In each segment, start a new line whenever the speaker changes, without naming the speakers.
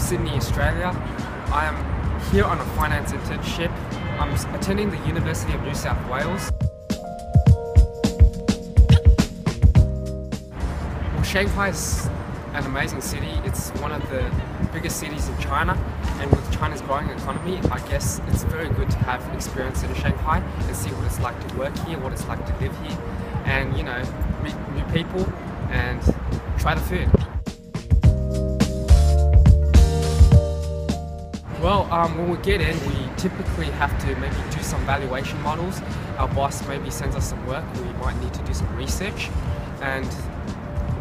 Sydney, Australia. I am here on a finance internship. I'm attending the University of New South Wales. Well, Shanghai is an amazing city. It's one of the biggest cities in China and with China's growing economy, I guess it's very good to have experience in Shanghai and see what it's like to work here, what it's like to live here and you know, meet new people and try the food. Well, um, when we get in, we typically have to maybe do some valuation models. Our boss maybe sends us some work. We might need to do some research and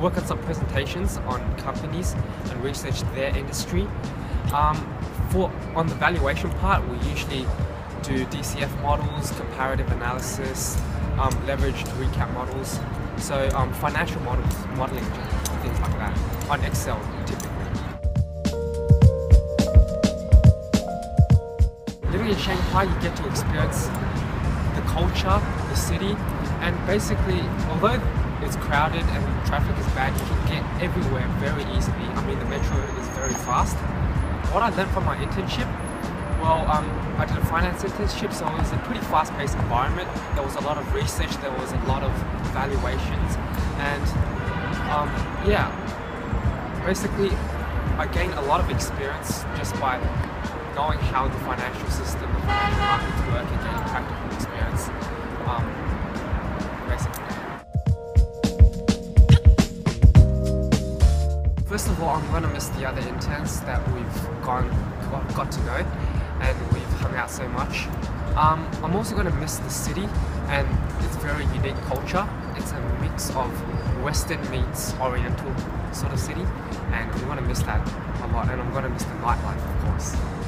work on some presentations on companies and research their industry. Um, for on the valuation part, we usually do DCF models, comparative analysis, um, leveraged recap models, so um, financial models, modeling, things like that, on Excel typically. Living in Shanghai, you get to experience the culture, the city, and basically, although it's crowded and traffic is bad, you can get everywhere very easily. I mean, the metro is very fast. What I learned from my internship well, um, I did a finance internship, so it was a pretty fast-paced environment. There was a lot of research, there was a lot of valuations, and um, yeah, basically I gained a lot of experience just by knowing how the financial system, the financial markets work, and getting practical experience. Um. First of all, I'm going to miss the other interns that we've gone got, got to know and we've hung out so much. Um, I'm also going to miss the city and its very unique culture. It's a mix of Western meets Oriental sort of city and I'm going to miss that a lot and I'm going to miss the nightlife of course.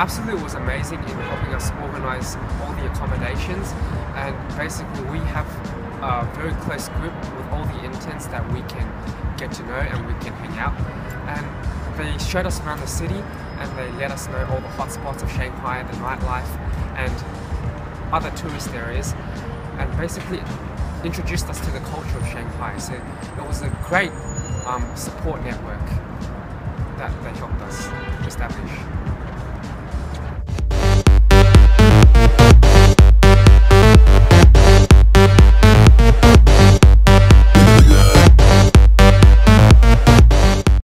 Absolute was amazing in helping us organise all the accommodations and basically we have a very close group with all the interns that we can get to know and we can hang out. And they showed us around the city and they let us know all the hotspots of Shanghai, the nightlife and other tourist areas and basically introduced us to the culture of Shanghai. So it was a great um, support network that they helped us establish.